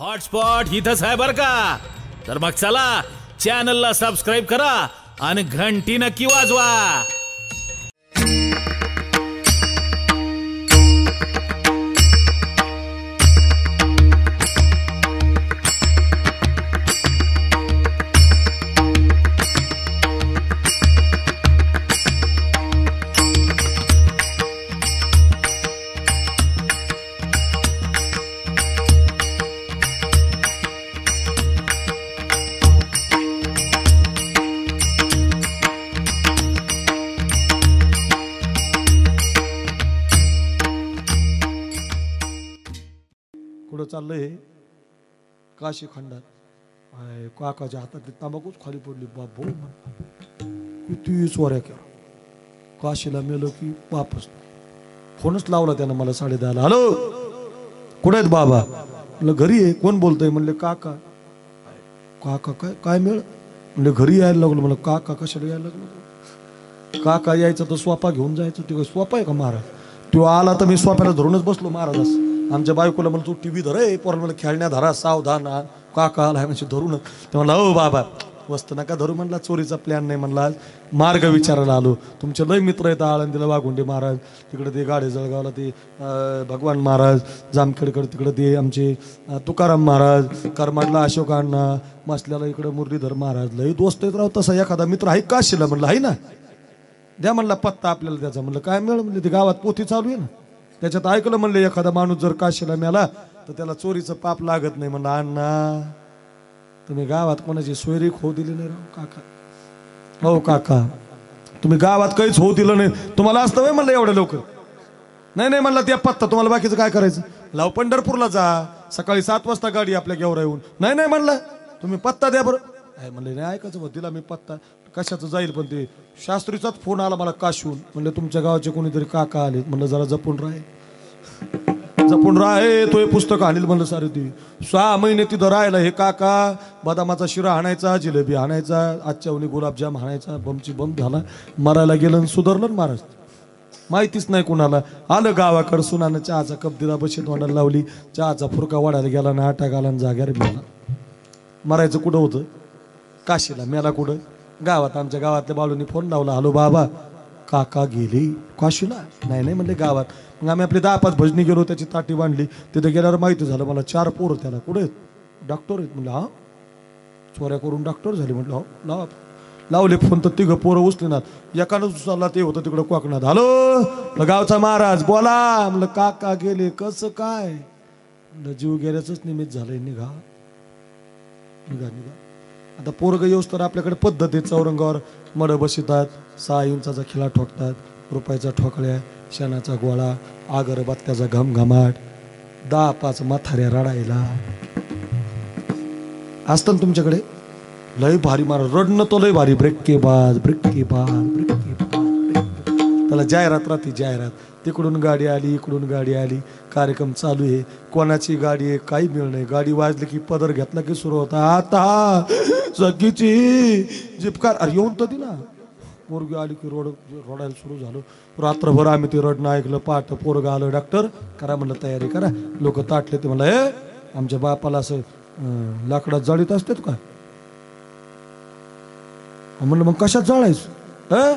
Hotspot इथंच आहे बर का. तर मग चला चॅनलला सबस्क्राईब करा आणि घंटी नक्की वाजवा. चाललंय हे. काशी खंडात. आय काकाच्या हातात तांबाखूच खाली पडली. बाप. भाऊ किती चोऱ्या केल्या. काशीला मेलो की बापच फोनच लावला त्यानं मला साडे दहाला. हॅलो? कुठे आहेत बाबा? म्हणलं घरी आहे. कोण बोलतोय? म्हणले काका. काका काय काय मिळ? म्हणले घरी यायला लागलो. म्हणलं काका कशाला यायला लागलो? काका यायचं तर स्वपा घेऊन जायचं. ते स्वपा आहे का महाराज? तो आला तर मी स्वप्याला धरूनच बसलो महाराजास. आमच्या बायकोला म्हणलं तू टीव्ही धर ए पोराला म्हणलं खेळण्या धरा सावधान का काका आहे म्हणजे धरून ते म्हणलं हो बाबा वस्त नका धरू म्हणला चोरीचा प्लॅन नाही म्हणला. मार्ग विचारायला आलो. तुमचे लय मित्र आहेत आळंदीला वाघुंडे महाराज तिकडे ते गाडे जळगावला ते भगवान महाराज जामखेडकडे तिकडे ते आमचे तुकाराम महाराज करमाडला अशोक अण्णा मसल्याला इकडे मुरलीधर महाराज लय दोस्त आहेत राहू तसा एखादा मित्र आहे का शिला म्हणलं आहे ना? द्या म्हणला पत्ता आपल्याला त्याचा म्हणलं काय मिळ म्हणलं ते गावात पोथी चालू आहे ना? त्याच्यात ऐकलं म्हणलं एखादा माणूस जर काशीला मेला तर त्याला चोरीचं पाप लागत नाही. म्हणलं अण्णा तुम्ही गावात कोणाची सोयरीक होऊ दिली नाही राव काका. हो काका. तुम्ही गावात काहीच होऊ दिलं नाही. तुम्हाला असतं वय म्हणलं एवढं लवकर? नाही नाही म्हणलं त्या पत्ता तुम्हाला बाकीचं काय करायचं? लाव पंढरपूरला जा. सकाळी सात वाजता गाडी आपल्या गेवरा येऊन नाही नाही म्हणलं तुम्ही पत्ता द्या बरं. म्हणलं नाही ऐकायचं बघ दिला मी पत्ता. कशाचं जाईल पण ते? शास्त्रीचाच फोन आला मला काशून म्हणलं तुमच्या गावाचे कोणीतरी काका आले म्हणलं जरा जपून राहे जपून राहे तो हे पुस्तक आणील. म्हणलं सारे ती सहा महिने तिथं राहिला हे काका. बदामाचा शिरा आणायचा जिलेबी आणायचा आजच्या उन्ही गुलाबजाम आणायचा बमची बम झाला. मरायला गेलं आणि सुधारलं महाराज. माहितीच नाही कुणाला. आलं गावाकडं सुनानं चहाचा कप दिला बशीत वाढायला लावली. चहाचा फुरका वाढायला गेला ना आटा गाला आणि जाग्यावर मेला. मरायचं कुठं होतं? काशीला मेला कुठं? गावात आमच्या गावातल्या बाळूंनी फोन लावला हॅलो बाबा काका गेली. काशीला? नाही नाही म्हणले गावात. मग आम्ही आपली दहा पाच भजनी गेलो त्याची ताटी बांधली. तिथे गेल्यावर माहिती झालं मला चार पोर त्याला. कुठे डॉक्टर आहेत. म्हणलं हा? चोऱ्या करून डॉक्टर झाले. म्हटलं हो लावा. लावले फोन तर तिघं पोरं उचलेनात एकानं उचलला ते होतं तिकडं कोकणात. हॅलो गावचा महाराज बोला. म्हणलं काका गेले कसं काय? जीव गेल्याचंच निमित्त झालंय निघा. निघा निघा. आता पोरग येऊस तर आपल्याकडे पद्धतीत चौरंगावर मड बसितात सहा इंचाचा खिला ठोकतात रुपयाचा ठोकळ्या शेणाचा गोळा आगरबत्त्याचा घमघमाट दहा पाच माथाऱ्या रडायला. असतं ना तुमच्याकडे? लय भारी मार रडणं तो लय भारी. ब्रेक के बाद ब्रेक के बाद ब्रेक के बाद त्याला जाहिरात राहते जाहिरात. तिकडून गाडी आली इकडून गाडी आली. कार्यक्रम चालू आहे. कोणाची गाडी आहे काही मिळणं नाही. गाडी वाजली की पदर घेतला की सुरू होता. आता सगळीची जिपकार. अरे येऊन तर दे ना पोरगी आली की रोड रोडायला सुरू झालो. रात्रभर आम्ही ते रडणं ऐकलं पाठ पोरग आलं डॉक्टर करा म्हणलं तयारी करा. लोक ताटले ते म्हणलं हे आमच्या बापाला असं लाकडात जाळीत असतात का? म्हणलं मग कशात जाळायचं? अ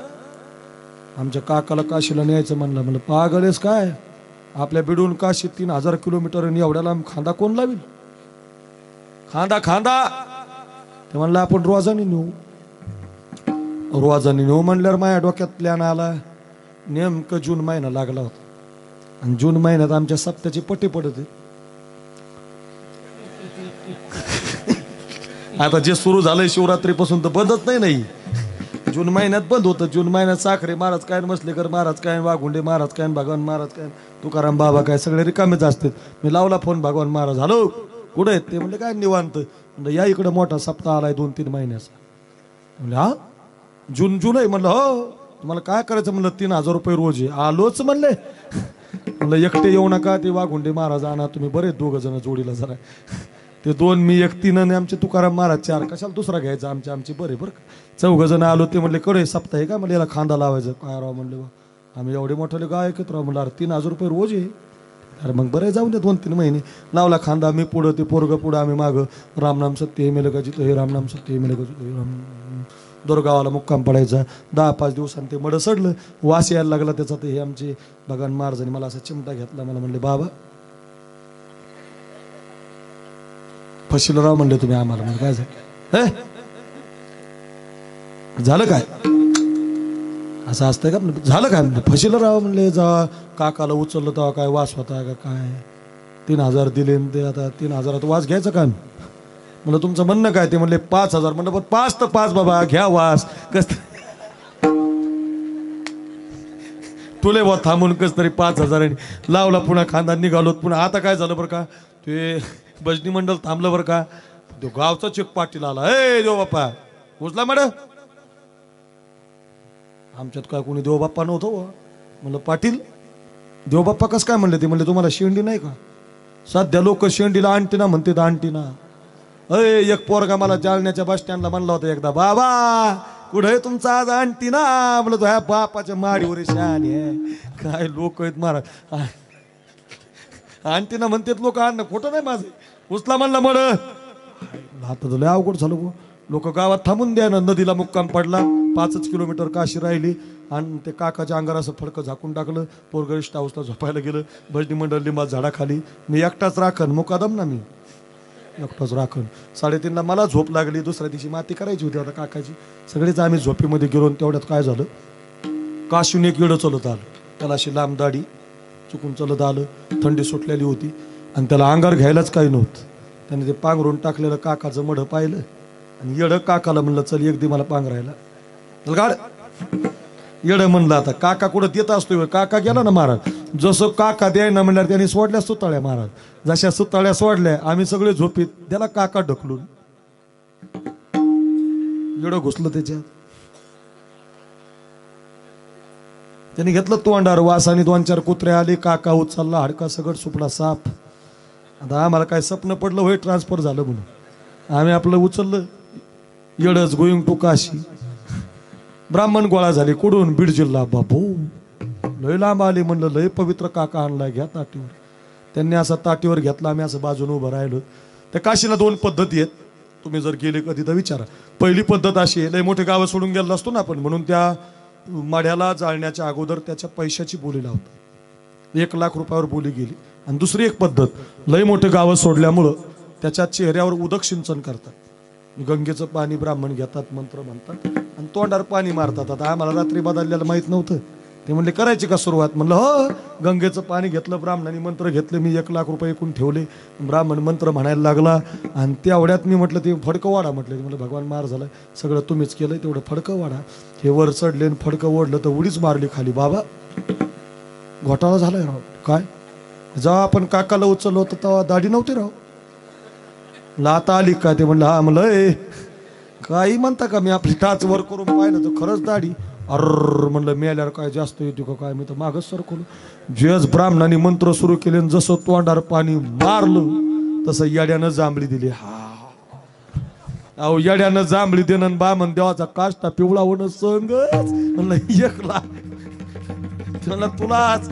आमच्या काकाला काशीला न्यायचं म्हणलं. म्हणलं पागळेस काय? आपल्या बिडून काशी तीन हजार किलोमीटर आणि एवढ्या लांब खांदा कोण लावेल? खांदा खांदा. ते म्हणलं आपण रोजाने नेऊ. रोजाने नेऊ म्हणल्यावर माझ्या डोक्यात प्लॅन आला नेमकं जून महिना लागला होता. आणि जून महिन्यात आमच्या सप्त्याची पट्टी पडत आता जे सुरू झालंय शिवरात्रीपासून तर बंदच नाही नाही. जून महिन्यात बंद होतं. जून महिन्यात साखरे महाराज काय मसलेकर महाराज काय वाघुंडे महाराज काय भगवान महाराज काय तुकाराम बाबा काय सगळे रिकामेच असतात. मी लावला फोन भगवान महाराज हॅलो. कुठे आहेत ते? म्हणले काय निवांत. म्हणलं या इकडे मोठा सप्ताह आलाय दोन तीन महिन्याचा. म्हणलं हा? जून जुलै म्हणलं हो. तुम्हाला काय करायचं? म्हणलं तीन हजार रुपये रोज आहे. आलोच? म्हणले. म्हणलं एकटे येऊ नका ते वाघुंडे महाराज आणा तुम्ही बरेच दोघं जण जोडीला जरा. ते दोन मी एक तीन आणि आमचे तुकाराम महाराज चार. कशाला दुसरा घ्यायचा आमचे आमचे? बरे बरं का. चौघ जण आलो. ते म्हणले कडे सप्ताह आहे का? म्हणलं याला खांदा लावायचं. काय राव? म्हणले आम्ही एवढे मोठे गाय एकत्र राव. म्हणलं अरे तीन हजार रुपये रोज आहे. अरे मग बरं जाऊन जाऊ दे दोन तीन महिने. लावला खांदा मी पुढं ते पोरगं पुढं आम्ही मागं. रामनाम सत्य हे मेलं का जिथं हे रामनाम सत्य हे मेलं का जिथं हे राम दोरगावाला मुक्काम पडायचा. दहा पाच दिवसांनी ते मडं सडलं. वास यायला लागला त्याचा ते हे आमचे भगवान महाराजांनी मला असा चिमटा घेतला. मला म्हणले बाबा. फशील राव म्हणले तुम्ही आम्हाला म्हणजे काय झालं? हे? झालं काय? असं असतंय का? म्हणजे झालं काय? म्हणजे फशीला राव म्हणले जा काकाला उचललं तेव्हा काय वास होता का काय? तीन हजार दिले ते आता तीन हजारात वास घ्यायचं काय म्हणलं तुमचं म्हणणं काय? ते म्हणले पाच हजार. म्हणलं पण पाच तर पाच बाबा घ्या वास. कस तुले बा थांबून कस तरी पाच हजार लावला पुन्हा खांदा निघालो पुन्हा आता काय झालं बरं का? ते भजनी मंडळ थांबलं बरं का? तो गावचा चेक पाटील आला. ए देव बाप्पा उचला मॅडम. आमच्यात काय कोणी देवबाप्पा नव्हतो म्हणलं पाटील देवबाप्पा कसं काय म्हणले ते? म्हणले तुम्हाला शेंडी नाही का? सध्या लोक शेंडीला आणते ना म्हणते आणते ना अय एक पोरगा मला जालण्याच्या बस स्टँडला म्हणला होता एकदा बाबा कुठे तुमचा आज आणती ना म्हणलं तो ह्या बापाच्या माडीवर शान आहे. काय लोक आहेत महाराज. आणते ना म्हणतात लोक आणणं खोटं नाही माझं. उचला म्हणला म्हण आता लय अवघड झालं लोक गावात थांबून द्या ना नदीला मुक्काम पडला. पाचच किलोमीटर काशी राहिली आणि ते काकाच्या अंगार असं फडकं झाकून टाकलं. पोरगरिष्ठ हाऊसला झोपायला गेलं. भजनी मंडळ लिंबा झाडाखाली मी एकटाच राखन मुकादम ना मी. एकटाच राखण. साडेतीनला मला झोप लागली दुसऱ्या दिवशी माती करायची होती आता काकाची. सगळेच आम्ही झोपेमध्ये गेलो तेवढ्यात काय झालं? काशून एक येडं चलत आलं. त्याला अशी लांब दाढी चुकून चलत आलं. थंडी सुटलेली होती आणि त्याला अंगार घ्यायलाच काही नव्हतं. त्याने ते पांघरून टाकलेलं काकाचं मढं पाहिलं आणि येडं काकाला म्हणलं चल एक मला पांघरायला. गाड येडं म्हणलं आता. काका कुठं देत असतोय काका गेला ना महाराज. जसं काका द्याय ना म्हणल्यावर त्यांनी सोडल्या सुताळ्या महाराज. जशा सुताळ्या सोडल्या आम्ही सगळे झोपीत त्याला काका ढकलून. येडं घुसलं त्याच्यात. त्यांनी घेतलं तोंडार वास आणि दोन चार कुत्रे आले. काका उचलला हाडका सगळं सुपडा साप आता आम्हाला काय स्वप्न पडलं होय? ट्रान्सफर झालं म्हणून. आम्ही आपलं उचललं. येडच गोईंग टू काशी ब्राह्मण गोळा झाले कुडून बीड जिल्हा बाबू लय लांब आले म्हणलं लय पवित्र काका आणला घ्या ताटीवर. त्यांनी असं ताटीवर घेतला आम्ही असं बाजून उभं राहिलो. त्या काशीला दोन पद्धती आहेत. तुम्ही जर गेले कधी तर विचारा. पहिली पद्धत अशी आहे लय मोठे गावं सोडून गेलो असतो ना आपण म्हणून त्या माढ्याला जाळण्याच्या अगोदर त्याच्या पैशाची बोली लावतात. एक लाख रुपयावर बोली गेली. आणि दुसरी एक पद्धत लय मोठे गावं सोडल्यामुळं त्याच्या चेहऱ्यावर उदक सिंचन करतात. गंगेचं पाणी ब्राह्मण घेतात मंत्र म्हणतात. आणि तोंडावर पाणी मारतात. आता आम्हाला रात्री बदललेलं माहीत नव्हतं. ते म्हणले करायची का सुरुवात? म्हणलं हो, हो. गंगेचं पाणी घेतलं ब्राह्मणाने मंत्र घेतले मी एक लाख रुपये एकूण ठेवले. ब्राह्मण मंत्र म्हणायला लागला आणि तेवढ्यात मी म्हटलं ते फडकं वाढा म्हटलं. ते म्हणलं भगवान मार झालं सगळं तुम्हीच केलं तेवढं फडकं वाढा. हे वर चढले आणि फडकं ओढलं तर उडीच मारली खाली. बाबा घोटाळा झालाय राव. काय? जेव्हा आपण काकाला उचललो होतं तेव्हा दाढी नव्हती राव. लाता आली का? ते म्हणलं हा म्हणलं काही म्हणता का? मी आपली टाच वर करून पाहिलं तर खरंच दाढी. अर म्हणलं मेल्यावर काय जास्त येते का काय? मी तर मागच सरकलो. जेच ब्राह्मणाने मंत्र सुरू केले आणि जसं तोंडार पाणी मारलं तसं येड्यानं जांभळी दिली. हा. अहो येड्यानं जांभळी देणं बा म्हण देवाचा काष्टा पिवळा होणं संगच. म्हणलं एकला म्हणलं तुलाच.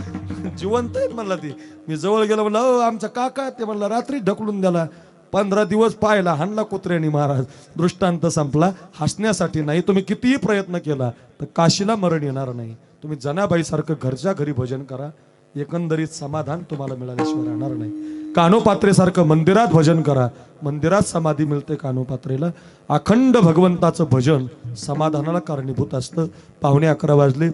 जिवंत आहे म्हणला ते. मी जवळ गेलो म्हणलं "अहो, आमचा काका ते म्हणलं रात्री ढकलून द्याला. पंधरा दिवस पाहिला हाणला कुत्र्यानी महाराज. दृष्टांत संपला. हसण्यासाठी नाही तुम्ही कितीही प्रयत्न केला तर काशीला मरण येणार नाही. तुम्ही जनाबाईसारखं घरच्या घरी भजन करा. एकंदरीत समाधान तुम्हाला मिळाल्याशिवाय राहणार नाही. कानोपात्रेसारखं मंदिरात भजन करा. मंदिरात समाधी मिळते कानोपात्रेला. अखंड भगवंताचं भजन समाधानाला कारणीभूत असतं. पाहुणे अकरा वाजले.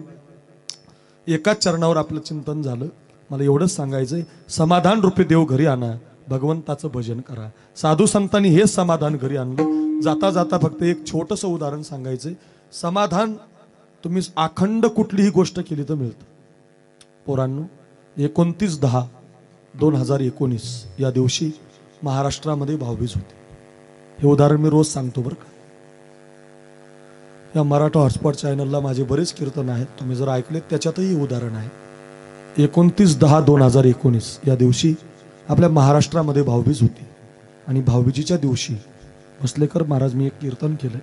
एकाच चरणावर आपलं चिंतन झालं. मला एवढंच सांगायचंय. समाधान रूपी देव घरी आणा. भगवंताचं भजन करा. साधू संतांनी हेच समाधान घरी आणलं. जाता जाता फक्त एक छोटंसं उदाहरण सांगायचं समाधान तुम्ही अखंड कुठलीही गोष्ट केली तर मिळतं. पोरांनो एकोणतीस दहा दोन हजार एकोणीस या दिवशी महाराष्ट्रामध्ये भावबीज होते. हे उदाहरण मी रोज सांगतो बरं का. या मराठा हॉटस्पॉट चॅनलला माझे बरेच कीर्तन आहेत. तुम्ही जर ऐकलेत त्याच्यातही उदाहरण आहे. एकोणतीस दहा दोन हजार एकोणीस या दिवशी आपल्या महाराष्ट्रामध्ये भाऊबीज होती. आणि भाऊबीजीच्या दिवशी भसलेकर महाराज मी एक कीर्तन केलं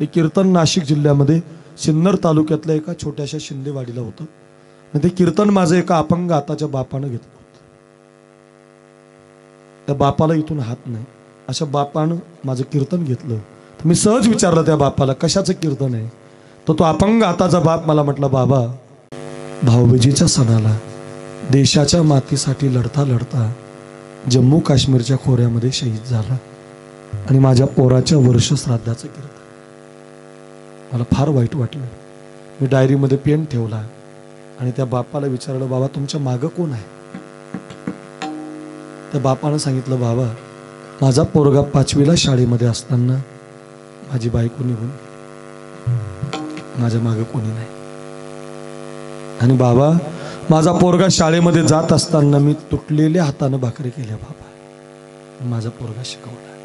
ते कीर्तन नाशिक जिल्ह्यामध्ये सिन्नर तालुक्यातल्या एका छोट्याशा शिंदेवाडीला होतं. आणि ते कीर्तन माझं एका अपंग आताच्या बापानं घेतलं होतं. त्या बापाला इथून हात नाही. अशा बापानं माझं कीर्तन घेतलं. तर मी सहज विचारलं त्या बापाला कशाचं कीर्तन आहे? तर तो अपंग हाताचा बाप मला म्हटलं बाबा भाऊबीजीच्या सणाला देशाच्या मातीसाठी लढता लढता जम्मू काश्मीरच्या खोऱ्यामध्ये शहीद झाला आणि माझ्या पोराच्या वर्ष श्राद्धाचं कीर्तन. मला फार वाईट वाटलं. मी डायरीमध्ये पेन ठेवला आणि त्या बापाला विचारलं बाबा तुमच्या मागं कोण आहे? त्या बापानं सांगितलं बाबा माझा पोरगा पाचवीला शाळेमध्ये असताना माझी बायको निघून माझ्या मागं कोणी नाही. आणि बाबा माझा पोरगा शाळेमध्ये जात असताना मी तुटलेल्या हातानं भाकरी केल्या बाबा. माझा पोरगा शिकवला.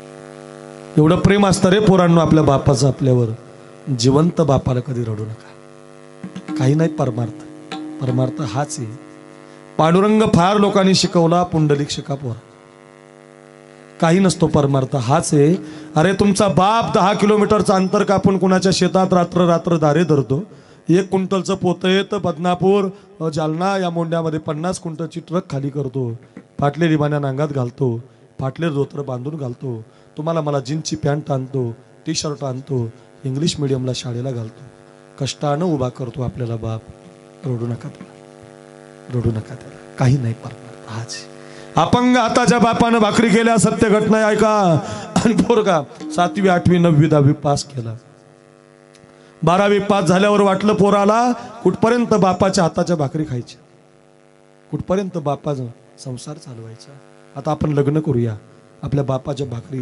एवढं प्रेम असतं रे पोरांनो आपल्या बापाचं आपल्यावर. जिवंत बापाला कधी रडू नका. काही नाही परमार्थ. परमार्थ हाच आहे. पांडुरंग फार लोकांनी शिकवला पुंडलिक शिका पोरा. काही नसतो परमार्थ हाच आहे. अरे तुमचा बाप दहा किलोमीटरचं अंतर कापून कुणाच्या शेतात रात्र रात्र दारे धरतो. एक क्विंटलचं पोतं येतं बदनापूर जालना या मोंड्यामध्ये पन्नास क्विंटलची ट्रक खाली करतो. फाटले रिबाण्या नांगात घालतो. फाटले धोतर बांधून घालतो. तुम्हाला मला जीन्सची पॅन्ट आणतो टी शर्ट आणतो इंग्लिश मिडियमला शाळेला घालतो. कष्टानं उभा करतो आपल्याला बाप. रडू नका त्याला. रडू नका त्याला. काही नाही परमार्थ आज. अपंग आताच्या बापानं भाकरी केल्या सत्य घटना ऐका. आणि पोरगा सातवी आठवी नववी दहावी पास केला. बारावी पास झाल्यावर वाटलं पोराला कुठपर्यंत बापाच्या हाताच्या भाकरी खायच्या? कुठपर्यंत बापाचा संसार चालवायचा? आता आपण लग्न करूया आपल्या बापाच्या भाकरी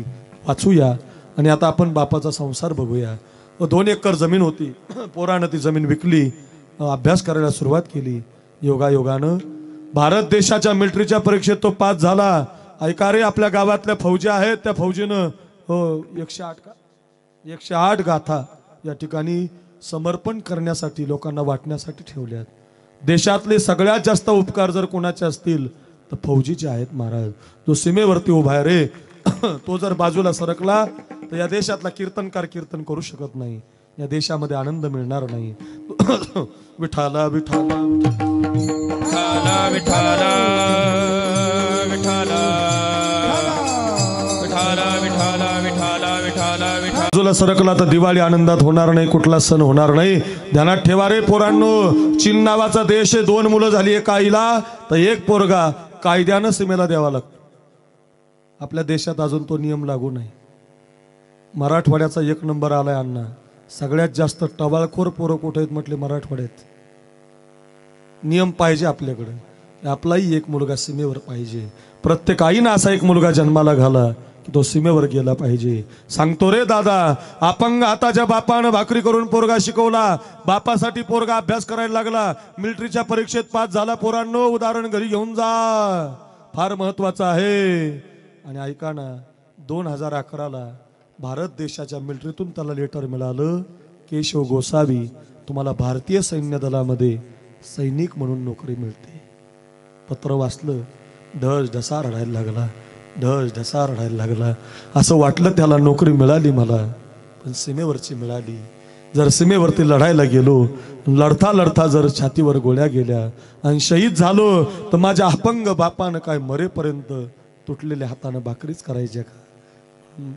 वाचूया आणि आता आपण बापाचा संसार बघूया. व दोन एकर जमीन होती. पोरानं ती जमीन विकली अभ्यास करायला सुरुवात केली. योगायोगानं भारत देशाच्या मिलिटरीच्या परीक्षेत तो पास झाला. ऐका रे आपल्या गावातल्या फौजी आहेत त्या फौजीनं हो एकशे आठ का? एकशे आठ गाथा या ठिकाणी समर्पण करण्यासाठी लोकांना वाटण्यासाठी ठेवल्यात देशातले सगळ्यात जास्त उपकार जर कोणाचे असतील तर फौजीचे आहेत महाराज जो सीमेवरती उभा आहे रे तो जर बाजूला सरकला तर या देशातला कीर्तनकार कीर्तन करू शकत नाही. या देशामध्ये आनंद मिळणार नाही. विठाला विठाला विठाला विठाला विठाला बाजूला सरकला तर दिवाळी आनंदात होणार नाही कुठला सण होणार नाही. ध्यानात ठेवा रे पोरांनो चीन नावाचा देश आहे दोन मुलं झाली एका आईला तर एक पोरगा कायद्यानं सीमेला द्यावा लागतो. आपल्या देशात अजून तो नियम लागू नाही. मराठवाड्याचा एक नंबर आलाय अण्णा. सगळ्यात जास्त टवाळखोर पोरं कुठे आहेत म्हटले मराठवाड्यात? नियम पाहिजे आपल्याकडे. आपलाही एक मुलगा सीमेवर पाहिजे. प्रत्येक आईनं असा एक मुलगा जन्माला घाला. तो सीमेवर गेला पाहिजे. सांगतो रे दादा अपंग आताच्या बापानं भाकरी करून पोरगा शिकवला. बापासाठी पोरगा अभ्यास करायला लागला. मिलिटरीच्या परीक्षेत पास झाला पोरांनो उदाहरण घरी घेऊन जा. फार महत्वाचं आहे. आणि ऐका ना दोन हजार अकराला भारत देशाच्या मिलिटरीतून त्याला लेटर मिळालं. केशव गोसावी तुम्हाला भारतीय सैन्य दलामध्ये सैनिक म्हणून नोकरी मिळते. पत्र वाचलं धस ढसा रडायला लागला. ढस ढसा रडायला लागला. असं वाटलं त्याला नोकरी मिळाली मला. पण सीमेवरची मिळाली. जर सीमेवरती लढायला गेलो लढता लढता जर छातीवर गोळ्या गेल्या आणि शहीद झालो तर माझ्या अपंग बापानं काय मरेपर्यंत तुटलेल्या हातानं भाकरीच करायच्या का?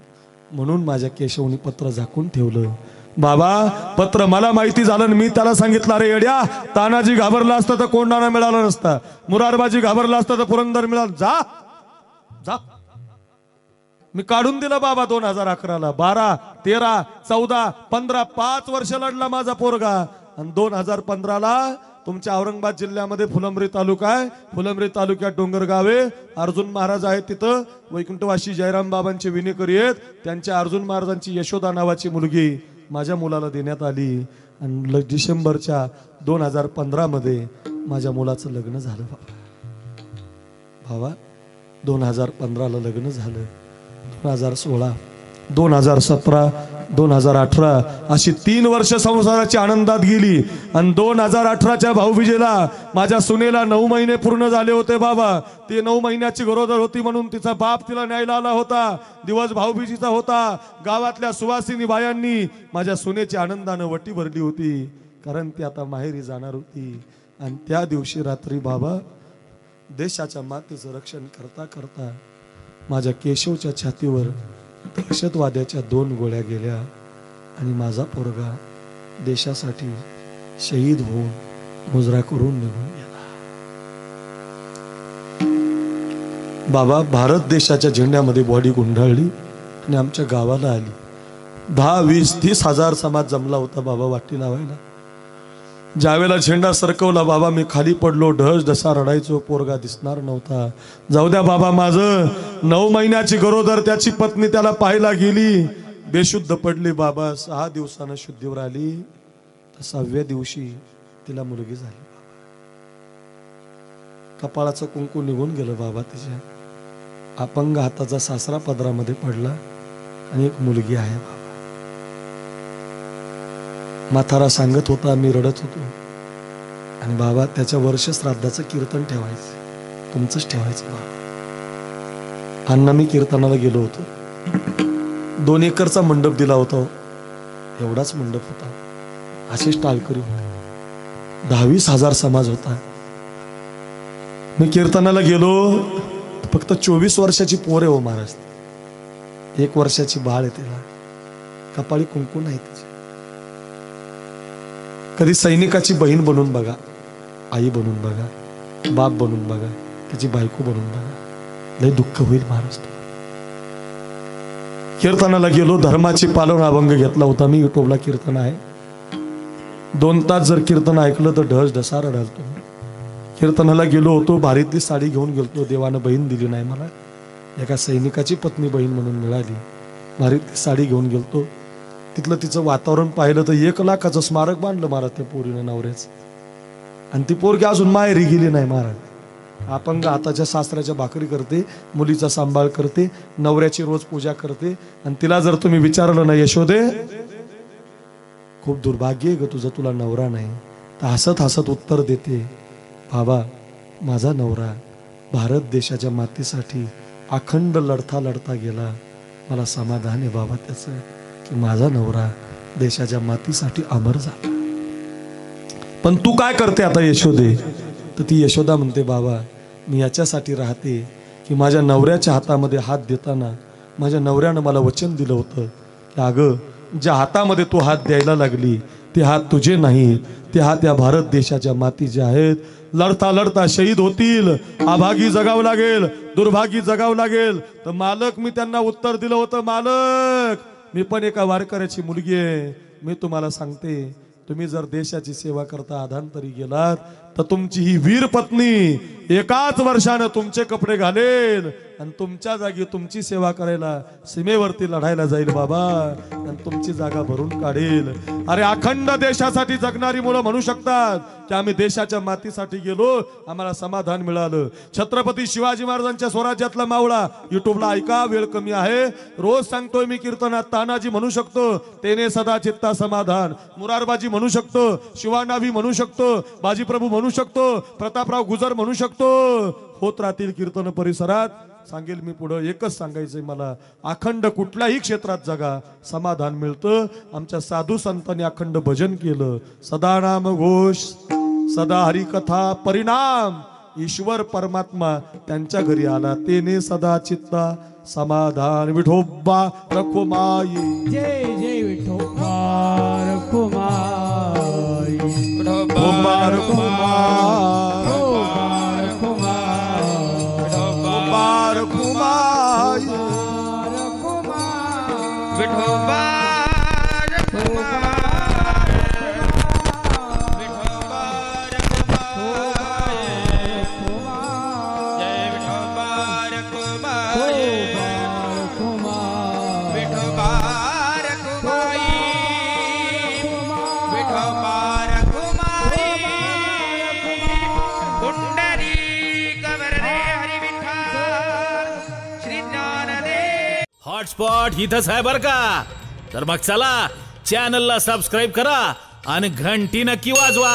म्हणून माझ्या केशवनी पत्र झाकून ठेवलं. बाबा पत्र मला माहिती झालं मी त्याला सांगितलं अरे येड्या तानाजी घाबरला असता तर कोंडाणा मिळाला नसता. मुरारबाजी घाबरला असता तर पुरंदर मिळाला. जा जा. मी काढून दिलं बाबा दोन हजार अकराला. बारा तेरा चौदा पंधरा पाच वर्ष लढला माझा पोरगा. आणि दोन हजार पंधराला तुमच्या औरंगाबाद जिल्ह्यामध्ये फुलंब्री तालुका आहे. फुलंब्री तालुक्यात डोंगरगाव आहे. अर्जुन महाराज आहेत तिथं. वैकुंठवासी जयराम बाबांचे विनेकरी आहेत. त्यांच्या अर्जुन महाराजांची यशोदा नावाची मुलगी माझ्या मुलाला देण्यात आली. आणि ल- डिसेंबरच्या दोन हजार पंधरामध्ये माझ्या मुलाचं लग्न झालं बाबा. भावा दोन हजार पंधराला लग्न झालं. दोन हजार सोळा दोन हजार सतरा दोन हजार अठरा अशी तीन वर्ष संसाराची आनंदात गेली. आणि दोन हजार अठराच्या भाऊबीजेला माझ्या सुनेला नऊ महिने पूर्ण झाले होते बाबा. ती नऊ महिन्याची गरोदर होती म्हणून तिचा बाप तिला न्यायला आला होता. दिवस भाऊबीजीचा होता. गावातल्या सुवासिनी बायांनी माझ्या सुनेची आनंदानं वटी भरली होती. कारण ती आता माहेरी जाणार होती. आणि त्या दिवशी रात्री बाबा देशाच्या मातेचं रक्षण करता करता माझ्या केशवच्या छातीवर दहशतवाद्याच्या दोन गोळ्या गेल्या आणि माझा पोरगा देशासाठी शहीद होऊन मुजरा करून निघून गेला. बाबा भारत देशाच्या झेंड्यामध्ये बॉडी गुंडाळली आणि आमच्या गावाला आली. दहा वीस तीस हजार समाज जमला होता बाबा वाटी लावायला. ज्यावेळेला झेंडा सरकवला बाबा मी खाली पडलो ढस ढसा रडायचो पोरगा दिसणार नव्हता. जाऊ द्या बाबा माझं नऊ महिन्याची गरोदर त्याची पत्नी त्याला पाहायला गेली. बेशुद्ध पडली बाबा सहा दिवसानं शुद्धीवर आली. तर सहाव्या दिवशी तिला मुलगी झाली कपाळाचं कुंकू निघून गेलं बाबा तिच्या अपंग हाताचा सासरा पदरामध्ये पडला आणि एक मुलगी आहे बाबा. म्हातारा सांगत होता मी रडत होतो. आणि बाबा त्याच्या वर्ष श्राद्धाचं कीर्तन ठेवायचं. तुमचंच ठेवायचं बाबा. अण्णा मी कीर्तनाला गेलो होतो. दोन एकरचा मंडप दिला होता. एवढाच मंडप होता. असेच टाळकरी होते. दहावीस हजार समाज होता. मी कीर्तनाला गेलो. फक्त चोवीस वर्षाची पोर आहे हो महाराज. एक वर्षाची बाळ आहे तिला कपाळी कुंकू नाही तिची कधी सैनिकाची बहीण बनून बघा आई बनून बघा बाप बनून बघा त्याची बायको बनून बघा. लय दुःख होईल महाराज कीर्तनाला गेलो धर्माची पालन अभंग घेतला होता. मी युट्यूबला कीर्तन आहे. दोन तास जर कीर्तन ऐकलं तर ढस ढसा रडालतो कीर्तनाला गेलो होतो भारीतली साडी घेऊन गेलतो. देवानं बहीण दिली नाही मला. एका सैनिकाची पत्नी बहीण म्हणून मिळाली. भारीतली साडी घेऊन गेलतो. तिथलं तिचं वातावरण पाहिलं तर एक लाखाचं स्मारक बांधलं महाराज त्या पोरीनं नवऱ्याच. आणि ती पोरगी अजून माहेरी गेली नाही महाराज. अपंग आताच्या सासऱ्याच्या भाकरी करते मुलीचा सांभाळ करते नवऱ्याची रोज पूजा करते. आणि तिला जर तुम्ही विचारलं ना यशोदे खूप दुर्भाग्य आहे ग तुझं तुला नवरा नाही. तर हसत हसत उत्तर देते बाबा माझा नवरा भारत देशाच्या मातीसाठी अखंड लढता लढता गेला. मला समाधान आहे बाबा त्याचं. की माझा नवरा देशाच्या मातीसाठी अमर झाला. पण तू काय करते आता यशोदे? तर ती यशोदा म्हणते बाबा मी याच्यासाठी राहते की माझ्या नवऱ्याच्या हातामध्ये हात देताना माझ्या नवऱ्यानं मला वचन दिलं होतं. की अगं ज्या हातामध्ये तू हात द्यायला लागली ते हात तुझे नाही ते हात या भारत देशाच्या माती जे आहेत लढता लढता शहीद होतील. आभागी जगावं लागेल दुर्भागी जगावं लागेल. तर मालक मी त्यांना उत्तर दिलं होतं मालक मी पण एका वारकऱ्याची मुलगी आहे. मी तुम्हाला सांगते तुम्ही जर देशाची सेवा करता आधांतरी गेलात तर तुमची ही वीर पत्नी एकाच वर्षानं तुमचे कपडे घालेल आणि तुमच्या जागी तुमची सेवा करायला सीमेवरती लढायला जाईल बाबा. आणि तुमची जागा भरून काढेल. अरे अखंड देशासाठी जगणारी मुलं म्हणू शकतात की आम्ही देशाच्या मातीसाठी गेलो आम्हाला समाधान मिळालं. छत्रपती शिवाजी महाराजांच्या स्वराज्यातला मावळा युट्यूबला ऐका वेळ कमी आहे. रोज सांगतोय मी कीर्तनात तानाजी म्हणू शकतो तेने सदा चित्ता समाधान. मुरारबाजी म्हणू शकतो शिवानाभी म्हणू शकतो बाजीप्रभू म्हणू शकतो प्रतापराव गुजर म्हणू शकतो. होत राहतील कीर्तन परिसरात सांगेल मी पुढं एकच सांगायचंय मला अखंड कुठल्याही क्षेत्रात जगा समाधान मिळतं. आमच्या साधू संतांनी अखंड भजन केलं. सदानाम घोष सदा हरिकथा परिणाम. ईश्वर परमात्मा त्यांच्या घरी आला. तेने सदा चित्ता समाधान विठोबा रखो माई. जय जय विठोबा रखो विठोबा रखुमाई विठोबा रखुमाई विठोबा हॉटस्पॉट इथंच आहे बर का? तर मग चला चॅनलला सबस्क्राईब करा आणि घंटी नक्की वाजवा?